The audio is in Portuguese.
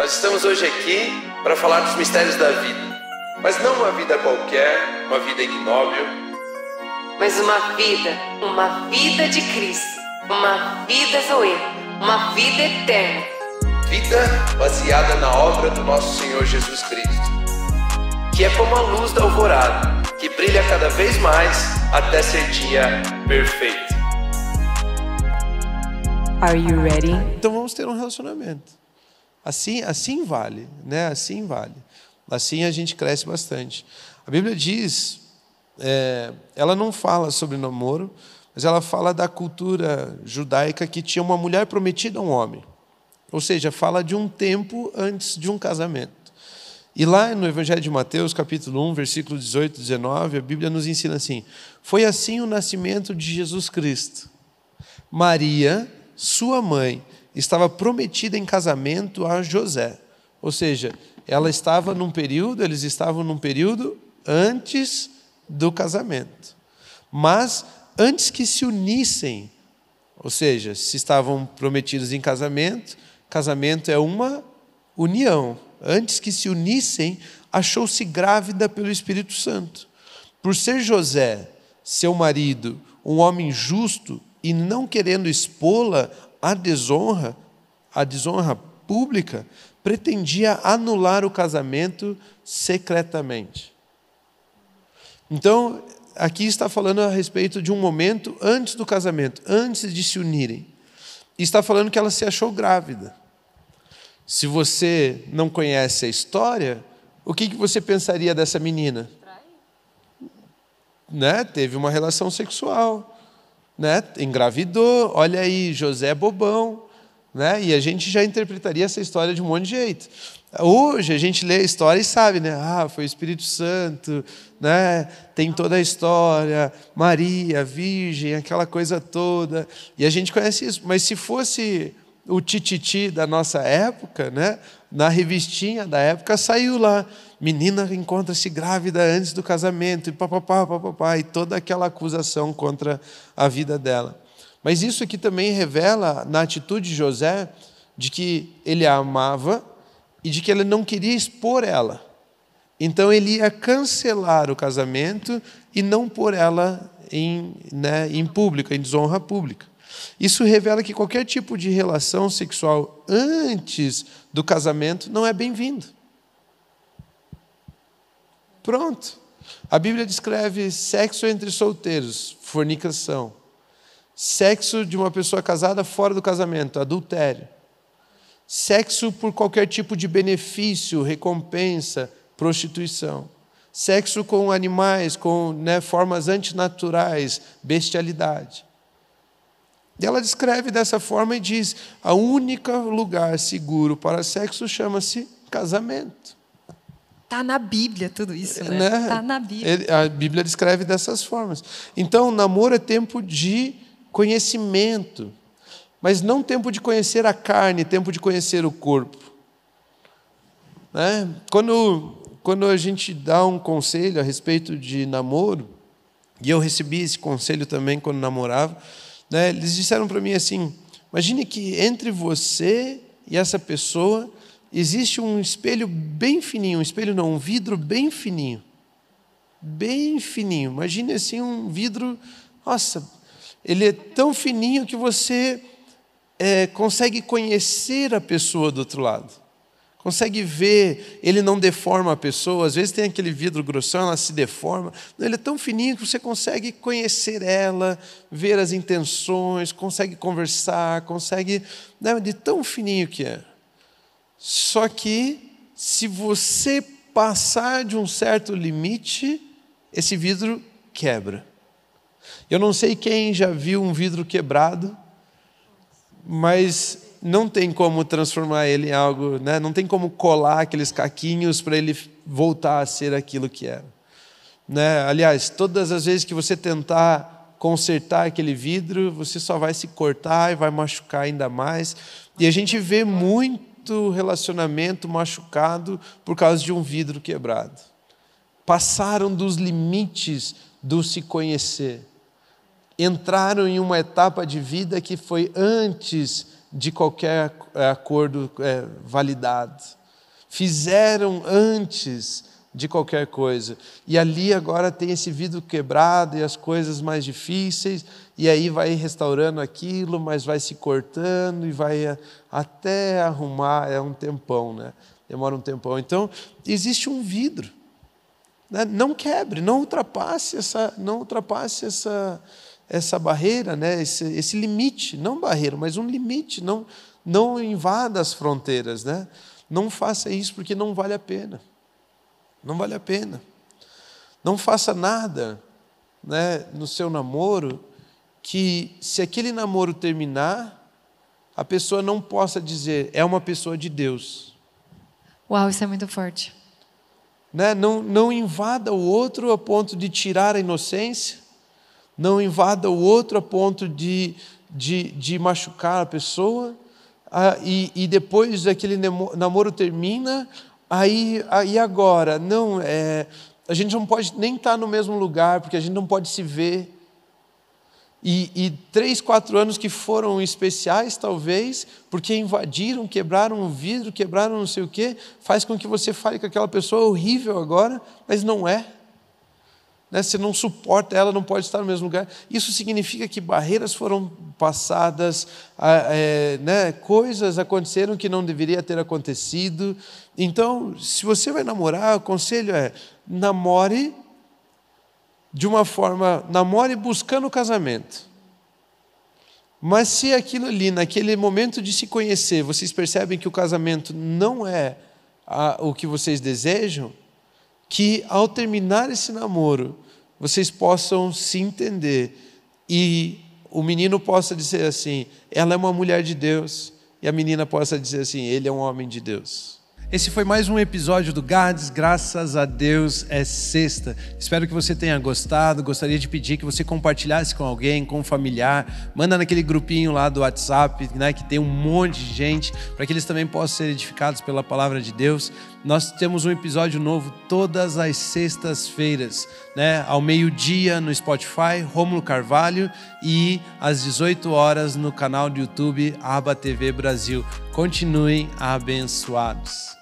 Nós estamos hoje aqui para falar dos mistérios da vida, mas não uma vida qualquer, uma vida ignóbil, mas uma vida, uma vida de Cristo, uma vida Zoe, uma vida eterna. Vida baseada na obra do nosso Senhor Jesus Cristo, que é como a luz da alvorada, que brilha cada vez mais até ser dia perfeito. Are you ready? Então vamos ter um relacionamento. Assim, assim vale, né? Assim vale. Assim a gente cresce bastante. A Bíblia diz, é, ela não fala sobre namoro, mas ela fala da cultura judaica que tinha uma mulher prometida a um homem. Ou seja, fala de um tempo antes de um casamento. E lá no Evangelho de Mateus, capítulo 1, versículo 18 e 19, a Bíblia nos ensina assim: Foi assim o nascimento de Jesus Cristo. Maria, sua mãe, estava prometida em casamento a José. Ou seja, ela estava num período, eles estavam num período antes do casamento. Mas antes que se unissem, ou seja, se estavam prometidos em casamento, casamento é uma união. Antes que se unissem, achou-se grávida pelo Espírito Santo. Por ser José, seu marido, um homem justo e não querendo expô-la à desonra, à desonra pública, pretendia anular o casamento secretamente. Então, aqui está falando a respeito de um momento antes do casamento, antes de se unirem. E está falando que ela se achou grávida. Se você não conhece a história, o que, que você pensaria dessa menina? Né? Teve uma relação sexual, né? engravidou, olha aí, José é bobão. Né? E a gente já interpretaria essa história de um monte de jeito. Hoje a gente lê a história e sabe, né? Ah, foi o Espírito Santo, né? Tem toda a história, Maria, Virgem, aquela coisa toda. E a gente conhece isso. Mas se fosse o tititi da nossa época, né? Na revistinha da época saiu lá, menina encontra-se grávida antes do casamento e papapá, papapá, e toda aquela acusação contra a vida dela. Mas isso aqui também revela na atitude de José de que ele a amava e de que ele não queria expor ela. Então ele ia cancelar o casamento e não pôr ela em, né, em público, em desonra pública. Isso revela que qualquer tipo de relação sexual antes do casamento não é bem-vindo. Pronto. A Bíblia descreve sexo entre solteiros, fornicação. Sexo de uma pessoa casada fora do casamento, adultério. Sexo por qualquer tipo de benefício, recompensa, prostituição. Sexo com animais, com né, formas antinaturais, bestialidade. E ela descreve dessa forma e diz: a única lugar seguro para sexo chama-se casamento. Está na Bíblia tudo isso, né? Está né? na Bíblia. A Bíblia descreve dessas formas. Então, namoro é tempo de conhecimento, mas não tempo de conhecer a carne, tempo de conhecer o corpo. Né? Quando, quando a gente dá um conselho a respeito de namoro, e eu recebi esse conselho também quando namorava, né? eles disseram para mim assim: imagine que entre você e essa pessoa existe um espelho bem fininho, um espelho não, um vidro bem fininho. Bem fininho. Imagine assim um vidro, nossa, ele é tão fininho que você é, consegue conhecer a pessoa do outro lado. Consegue ver, ele não deforma a pessoa, às vezes tem aquele vidro grossão, ela se deforma. Ele é tão fininho que você consegue conhecer ela, ver as intenções, consegue conversar, consegue. Né, de tão fininho que é. Só que, se você passar de um certo limite, esse vidro quebra. Eu não sei quem já viu um vidro quebrado, mas não tem como transformar ele em algo, né? não tem como colar aqueles caquinhos para ele voltar a ser aquilo que era. Né? Aliás, todas as vezes que você tentar consertar aquele vidro, você só vai se cortar e vai machucar ainda mais. E a gente vê muito relacionamento machucado por causa de um vidro quebrado. Passaram dos limites do se conhecer entraram em uma etapa de vida que foi antes de qualquer é, acordo é, validado. Fizeram antes de qualquer coisa. E ali agora tem esse vidro quebrado e as coisas mais difíceis, e aí vai restaurando aquilo, mas vai se cortando e vai até arrumar, é um tempão, né? Demora um tempão. Então, existe um vidro. Né? Não quebre, não ultrapasse essa, não ultrapasse essa, essa barreira, né? esse, esse limite, não barreira, mas um limite, não, não invada as fronteiras. Né? Não faça isso porque não vale a pena. Não vale a pena. Não faça nada né, no seu namoro que, se aquele namoro terminar, a pessoa não possa dizer, é uma pessoa de Deus. Uau, isso é muito forte. Né? Não, não invada o outro a ponto de tirar a inocência, não invada o outro a ponto de, de, de machucar a pessoa, ah, e, e depois aquele namoro termina, aí, aí agora, não, é, a gente não pode nem estar no mesmo lugar, porque a gente não pode se ver. E, e, três, quatro anos que foram especiais, talvez, porque invadiram, quebraram o vidro, quebraram não sei o quê, faz com que você fale que aquela pessoa é horrível agora, mas não é. Né? Você não suporta ela, não pode estar no mesmo lugar. Isso significa que barreiras foram passadas, é, né? coisas aconteceram que não deveria ter acontecido. Então, se você vai namorar, o conselho é: namore de uma forma, namore buscando o casamento. Mas se aquilo ali, naquele momento de se conhecer, vocês percebem que o casamento não é a, o que vocês desejam, que ao terminar esse namoro, vocês possam se entender e o menino possa dizer assim: ela é uma mulher de Deus, e a menina possa dizer assim: ele é um homem de Deus. Esse foi mais um episódio do Gades, graças a Deus é sexta. Espero que você tenha gostado. Gostaria de pedir que você compartilhasse com alguém, com um familiar. Manda naquele grupinho lá do WhatsApp, né, que tem um monte de gente, para que eles também possam ser edificados pela palavra de Deus. Nós temos um episódio novo todas as sextas-feiras, né, ao meio-dia no Spotify, Rômulo Carvalho, e às 18 horas no canal do YouTube Aba TV Brasil. Continuem abençoados.